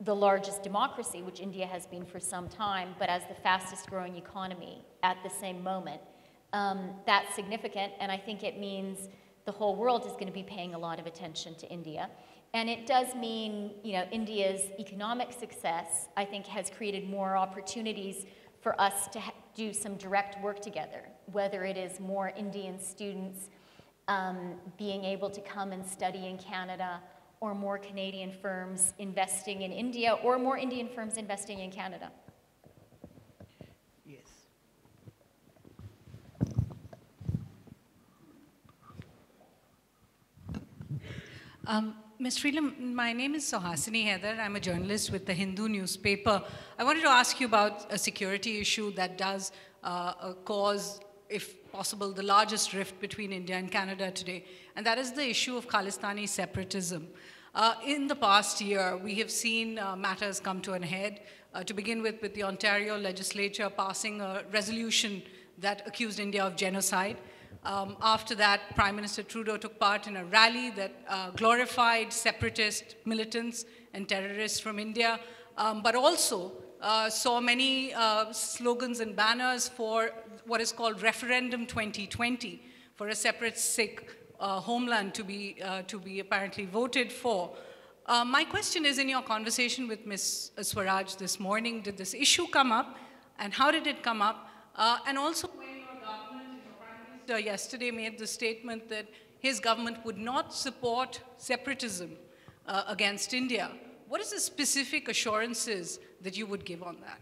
the largest democracy, which India has been for some time, but as the fastest growing economy at the same moment. Um, that's significant, and I think it means the whole world is going to be paying a lot of attention to India. And it does mean, you know, India's economic success, I think, has created more opportunities for us to do some direct work together, whether it is more Indian students um, being able to come and study in Canada, or more Canadian firms investing in India, or more Indian firms investing in Canada? Yes. Um, Ms. Freeland, my name is Suhasini Haidar. I'm a journalist with the Hindu newspaper. I wanted to ask you about a security issue that does uh, uh, cause, if possible, the largest rift between India and Canada today, and that is the issue of Khalistani separatism. Uh, in the past year, we have seen uh, matters come to an head. Uh, to begin with, with the Ontario legislature passing a resolution that accused India of genocide. Um, after that, Prime Minister Trudeau took part in a rally that uh, glorified separatist militants and terrorists from India, um, but also uh, saw many uh, slogans and banners for what is called Referendum 2020, for a separate Sikh uh, homeland to be, uh, to be apparently voted for. Uh, my question is, in your conversation with Ms. Swaraj this morning, did this issue come up, and how did it come up? and also, yesterday made the statement that his government would not support separatism uh, against India. What is the specific assurances that you would give on that?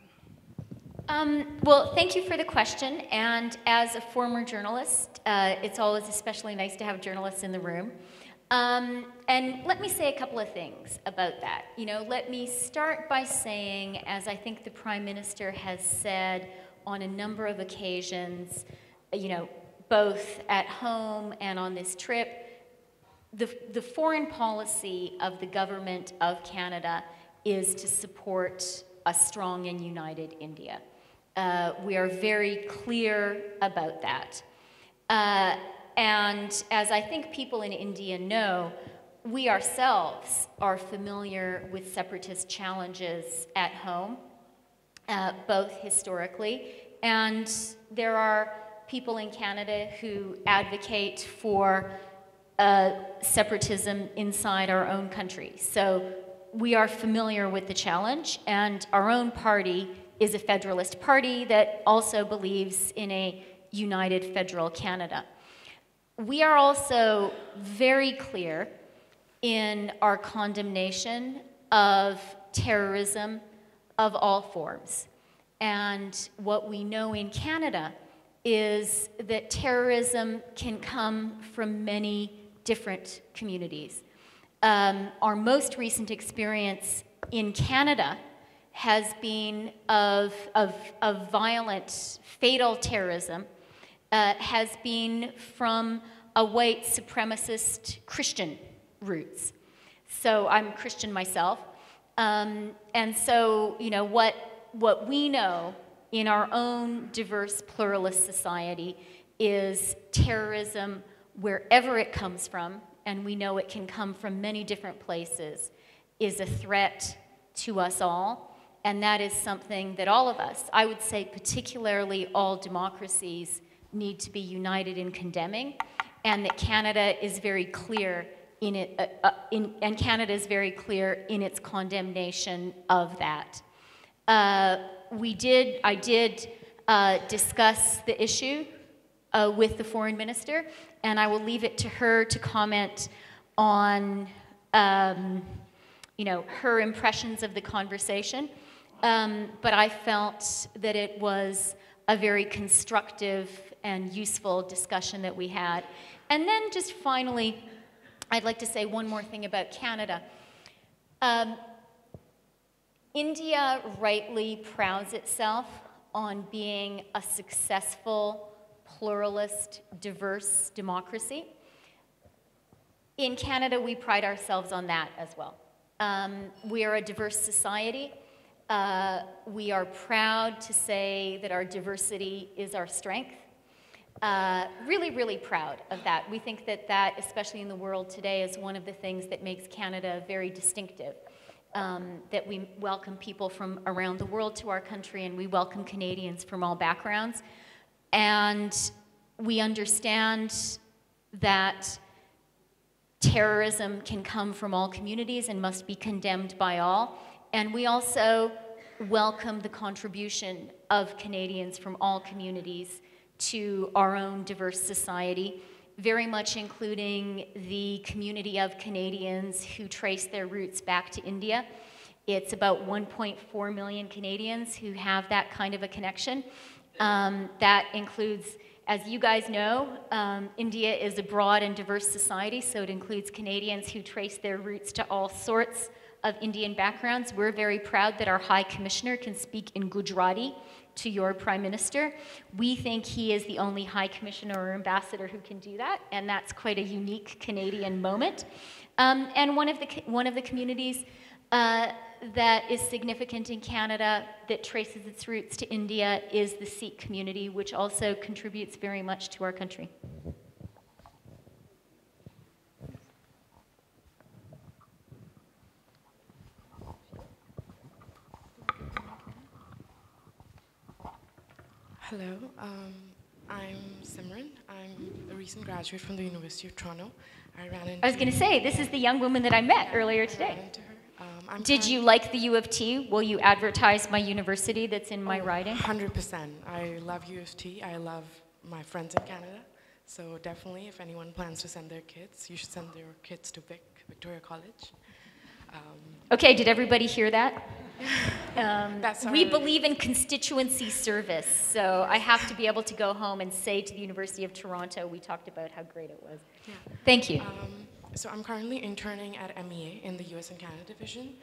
Um, well, thank you for the question. And as a former journalist, uh, it's always especially nice to have journalists in the room. Um, and let me say a couple of things about that. You know, let me start by saying, as I think the Prime Minister has said on a number of occasions, you know, both at home and on this trip, the, the foreign policy of the government of Canada is to support a strong and united India. Uh, we are very clear about that. Uh, and as I think people in India know, we ourselves are familiar with separatist challenges at home, uh, both historically, and there are people in Canada who advocate for uh, separatism inside our own country. So we are familiar with the challenge, and our own party is a federalist party that also believes in a united federal Canada. We are also very clear in our condemnation of terrorism of all forms. And what we know in Canada is that terrorism can come from many different communities. Um, our most recent experience in Canada has been of, of, of violent, fatal terrorism, uh, has been from a white supremacist Christian roots. So I'm Christian myself. Um, and so, you know, what, what we know in our own diverse pluralist society is terrorism wherever it comes from, and we know it can come from many different places, is a threat to us all. And that is something that all of us, I would say particularly all democracies, need to be united in condemning, and that Canada is very clear in it, uh, uh, in, and Canada is very clear in its condemnation of that. Uh, we did, I did uh, discuss the issue uh, with the foreign minister, and I will leave it to her to comment on, um, you know, her impressions of the conversation. Um, but I felt that it was a very constructive and useful discussion that we had. And then just finally, I'd like to say one more thing about Canada. Um, India rightly prouds itself on being a successful, pluralist, diverse democracy. In Canada, we pride ourselves on that as well. Um, we are a diverse society. Uh, we are proud to say that our diversity is our strength. Uh, really, really proud of that. We think that that, especially in the world today, is one of the things that makes Canada very distinctive um, that we welcome people from around the world to our country and we welcome Canadians from all backgrounds. And we understand that terrorism can come from all communities and must be condemned by all. And we also welcome the contribution of Canadians from all communities to our own diverse society. Very much including the community of Canadians who trace their roots back to India. It's about 1.4 million Canadians who have that kind of a connection. Um, that includes, as you guys know, um, India is a broad and diverse society, so it includes Canadians who trace their roots to all sorts of Indian backgrounds. We're very proud that our High Commissioner can speak in Gujarati to your Prime Minister. We think he is the only High Commissioner or Ambassador who can do that, and that's quite a unique Canadian moment. Um, and one of the, one of the communities uh, that is significant in Canada that traces its roots to India is the Sikh community, which also contributes very much to our country. Um, I'm Simran. I'm a recent graduate from the University of Toronto. I ran into. I was going to say, this is the young woman that I met earlier today. ran into her. Um, Did you like the U of T? Will you advertise my university that's in my writing? Hundred percent. I love U of T. I love my friends in Canada. So definitely, if anyone plans to send their kids, you should send their kids to Vic, Victoria College. Okay, did everybody hear that? (laughs) Um, That's we believe in constituency service, so I have to be able to go home and say to the University of Toronto, we talked about how great it was. Yeah. Thank you. Um, so I'm currently interning at MEA in the US and Canada division.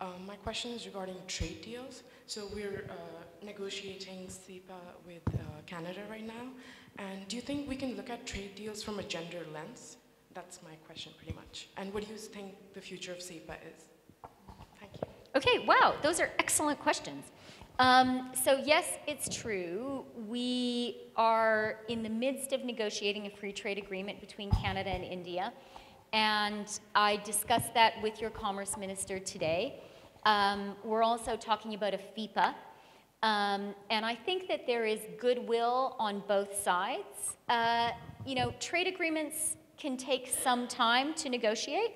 Um, my question is regarding trade deals. So we're uh, negotiating CEPA with uh, Canada right now. And do you think we can look at trade deals from a gender lens? That's my question pretty much. And what do you think the future of CEPA is? Okay, wow, those are excellent questions. Um, so, yes, it's true. We are in the midst of negotiating a free trade agreement between Canada and India. And I discussed that with your Commerce Minister today. Um, we're also talking about a FIPA. Um, and I think that there is goodwill on both sides. Uh, you know, trade agreements can take some time to negotiate.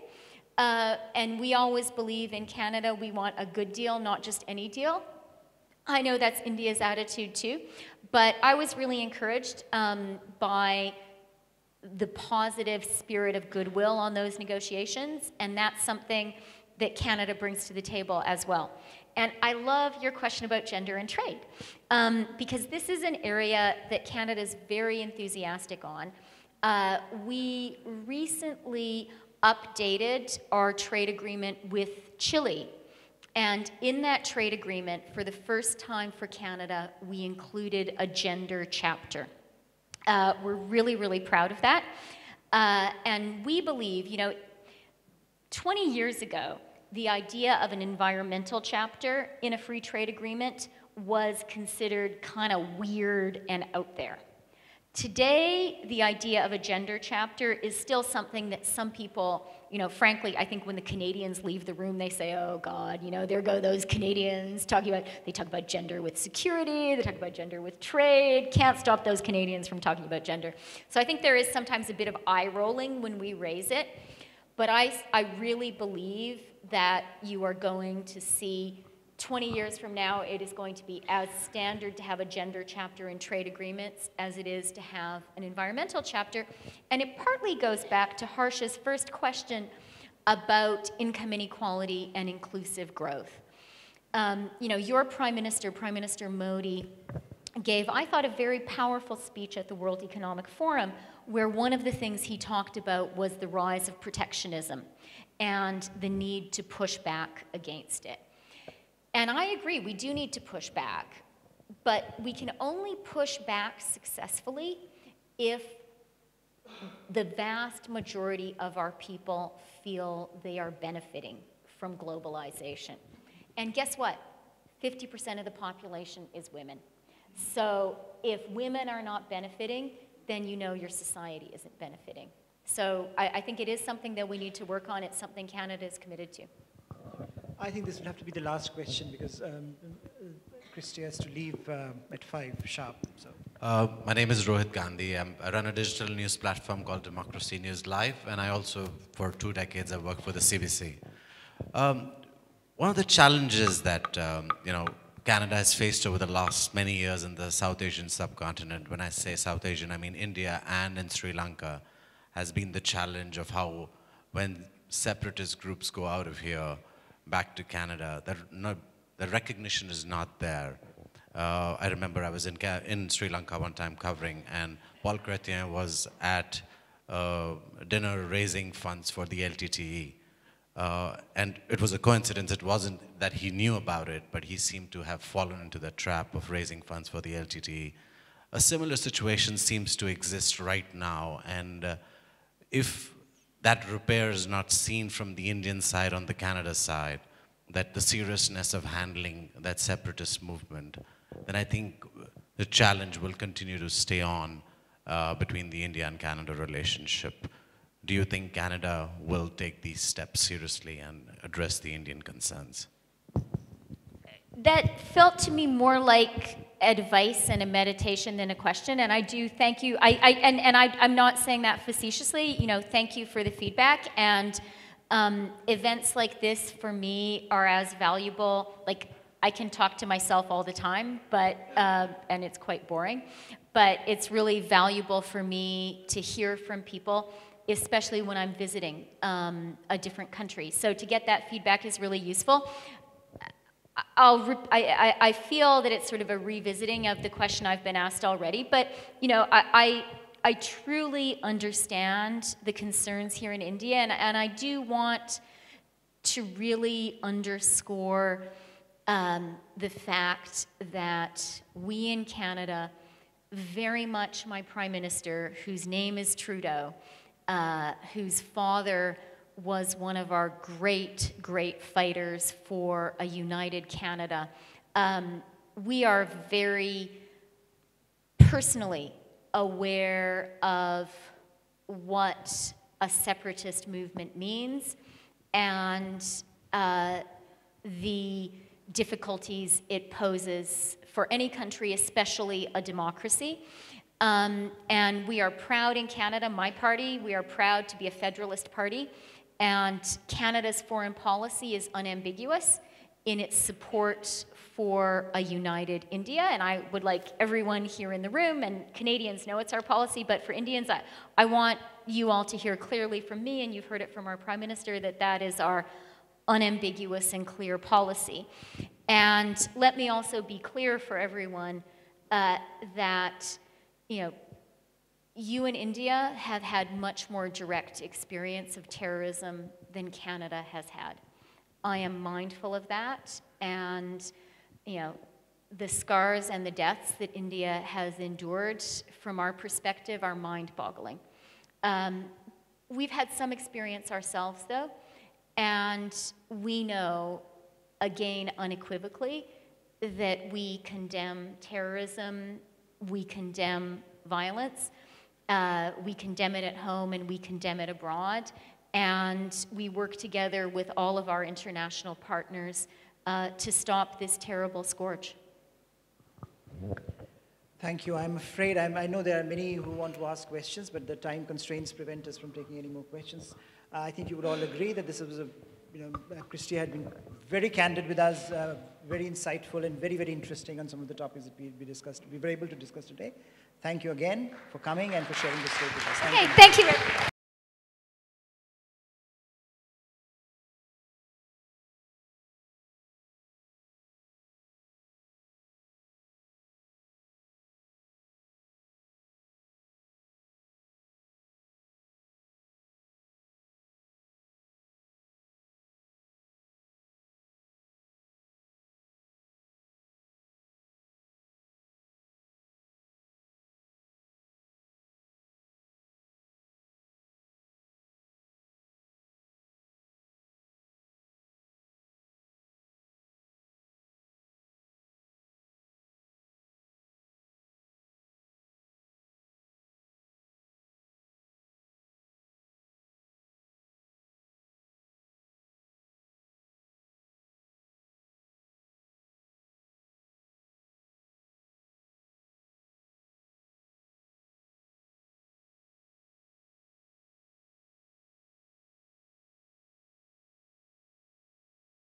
Uh, and we always believe in Canada, we want a good deal, not just any deal. I know that's India's attitude too, but I was really encouraged um, by the positive spirit of goodwill on those negotiations, and that's something that Canada brings to the table as well. And I love your question about gender and trade, um, because this is an area that Canada is very enthusiastic on. Uh, we recently updated our trade agreement with Chile. And in that trade agreement, for the first time for Canada, we included a gender chapter. Uh, we're really, really proud of that. Uh, and we believe, you know, 20 years ago, the idea of an environmental chapter in a free trade agreement was considered kind of weird and out there. Today, the idea of a gender chapter is still something that some people, you know, frankly, I think when the Canadians leave the room, they say, oh God, you know, there go those Canadians talking about, they talk about gender with security, they talk about gender with trade, can't stop those Canadians from talking about gender. So I think there is sometimes a bit of eye rolling when we raise it, but I, I really believe that you are going to see 20 years from now, it is going to be as standard to have a gender chapter in trade agreements as it is to have an environmental chapter. And it partly goes back to Harsh's first question about income inequality and inclusive growth. Um, you know, your Prime Minister, Prime Minister Modi, gave, I thought, a very powerful speech at the World Economic Forum where one of the things he talked about was the rise of protectionism and the need to push back against it. And I agree, we do need to push back, but we can only push back successfully if the vast majority of our people feel they are benefiting from globalization. And guess what? 50% of the population is women. So if women are not benefiting, then you know your society isn't benefiting. So I, I think it is something that we need to work on. It's something Canada is committed to. I think this will have to be the last question because um, Christy has to leave um, at 5 sharp. So. Uh, my name is Rohit Gandhi. I'm, I run a digital news platform called Democracy News Live, and I also, for two decades, I worked for the CBC. Um, one of the challenges that um, you know Canada has faced over the last many years in the South Asian subcontinent, when I say South Asian, I mean India and in Sri Lanka, has been the challenge of how, when separatist groups go out of here back to Canada, that no, the recognition is not there. Uh, I remember I was in, in Sri Lanka one time covering, and Paul Chrétien was at uh, dinner raising funds for the LTTE. Uh, and it was a coincidence. It wasn't that he knew about it, but he seemed to have fallen into the trap of raising funds for the LTTE. A similar situation seems to exist right now, and uh, if that repair is not seen from the Indian side on the Canada side, that the seriousness of handling that separatist movement, then I think the challenge will continue to stay on uh, between the India and Canada relationship. Do you think Canada will take these steps seriously and address the Indian concerns? That felt to me more like advice and a meditation than a question. And I do thank you. I, I and, and I, I'm not saying that facetiously. You know, thank you for the feedback. And um, events like this for me are as valuable. Like I can talk to myself all the time, but uh, and it's quite boring. But it's really valuable for me to hear from people, especially when I'm visiting um, a different country. So to get that feedback is really useful. I'll I, I, feel that it's sort of a revisiting of the question I've been asked already, but you know, I, I, I truly understand the concerns here in India, and, and I do want to really underscore um, the fact that we in Canada, very much my Prime Minister, whose name is Trudeau, uh, whose father was one of our great, great fighters for a united Canada. Um, we are very personally aware of what a separatist movement means and uh, the difficulties it poses for any country, especially a democracy. Um, and we are proud in Canada, my party, we are proud to be a federalist party. And Canada's foreign policy is unambiguous in its support for a united India. And I would like everyone here in the room and Canadians know it's our policy, but for Indians, I, I want you all to hear clearly from me, and you've heard it from our Prime Minister, that that is our unambiguous and clear policy. And let me also be clear for everyone uh, that, you know, you in India have had much more direct experience of terrorism than Canada has had. I am mindful of that, and you know, the scars and the deaths that India has endured, from our perspective, are mind-boggling. Um, we've had some experience ourselves, though, and we know, again, unequivocally, that we condemn terrorism, we condemn violence, uh, we condemn it at home and we condemn it abroad. And we work together with all of our international partners uh, to stop this terrible scourge. Thank you. I'm afraid, I'm, i know there are many who want to ask questions, but the time constraints prevent us from taking any more questions. Uh, I think you would all agree that this was a, you know, uh, Christy had been very candid with us, uh, very insightful and very, very interesting on some of the topics that we, we discussed, we were able to discuss today. Thank you again for coming and for sharing this stage with us. Thank okay, you. thank you.